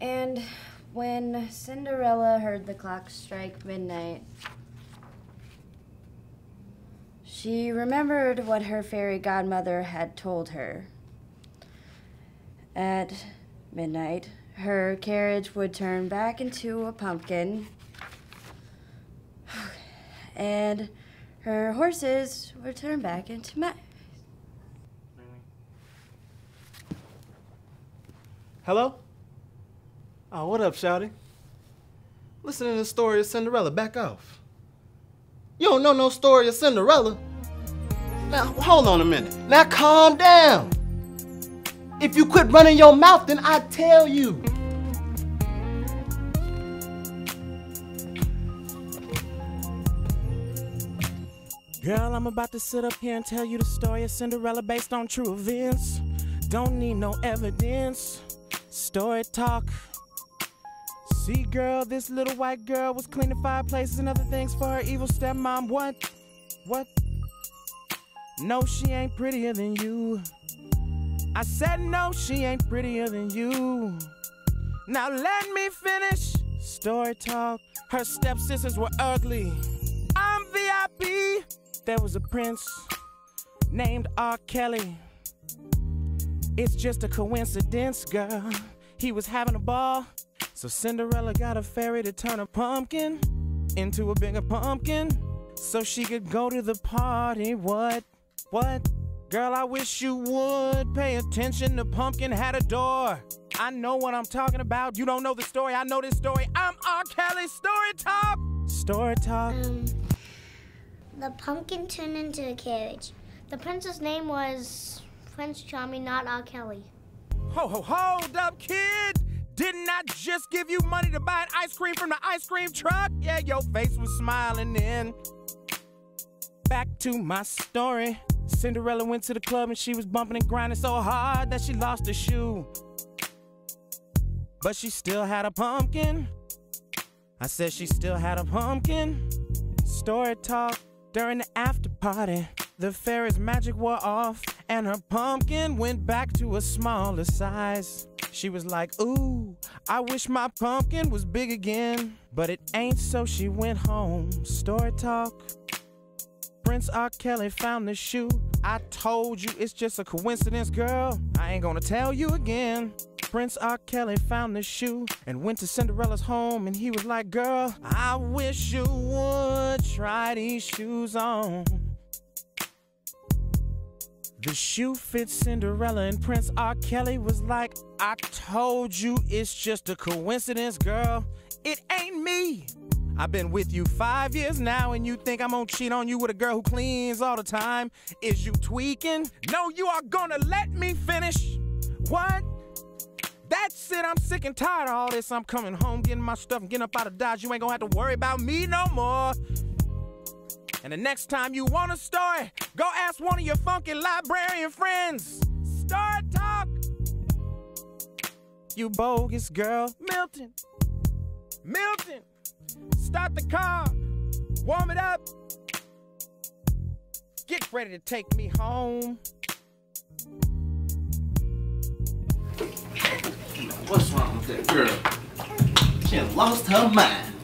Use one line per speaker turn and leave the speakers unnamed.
And when Cinderella heard the clock strike midnight, she remembered what her fairy godmother had told her. At midnight, her carriage would turn back into a pumpkin, and her horses would turn back into mice.
Hello? Oh, what up, Shouty? Listening to the story of Cinderella. Back off. You don't know no story of Cinderella. Now, hold on a minute. Now, calm down. If you quit running your mouth, then I tell you.
Girl, I'm about to sit up here and tell you the story of Cinderella based on true events. Don't need no evidence. Story talk. See, girl, this little white girl was cleaning fireplaces and other things for her evil stepmom. What? What? No, she ain't prettier than you. I said, no, she ain't prettier than you. Now let me finish. Story talk. Her stepsisters were ugly. I'm VIP. There was a prince named R. Kelly. It's just a coincidence, girl. He was having a ball. So Cinderella got a fairy to turn a pumpkin into a bigger pumpkin so she could go to the party. What? What? Girl, I wish you would pay attention. The pumpkin had a door. I know what I'm talking about. You don't know the story. I know this story. I'm R. Kelly. Story talk. Story talk.
Um, the pumpkin turned into a carriage. The prince's name was Prince Charming, not R. Kelly.
Ho, ho, hold up, kid. Didn't I just give you money to buy an ice cream from the ice cream truck? Yeah, your face was smiling then. Back to my story. Cinderella went to the club and she was bumping and grinding so hard that she lost her shoe. But she still had a pumpkin. I said she still had a pumpkin. Story talk during the after party. The fairy's magic wore off and her pumpkin went back to a smaller size. She was like, Ooh, I wish my pumpkin was big again. But it ain't, so she went home. Story talk. Prince R. Kelly found the shoe. I told you it's just a coincidence, girl. I ain't gonna tell you again. Prince R. Kelly found the shoe and went to Cinderella's home, and he was like, Girl, I wish you would try these shoes on. The shoe fits Cinderella, and Prince R. Kelly was like, I told you it's just a coincidence, girl. It ain't me. I've been with you five years now, and you think I'm gonna cheat on you with a girl who cleans all the time? Is you tweaking? No, you are gonna let me finish. What? That's it, I'm sick and tired of all this. I'm coming home, getting my stuff, and getting up out of Dodge. You ain't gonna have to worry about me no more. And the next time you want a story, go ask one of your funky librarian friends. Story talk. You bogus girl, Milton. Milton, start the car, warm it up. Get ready to take me home.
What's wrong with that girl? She lost her mind.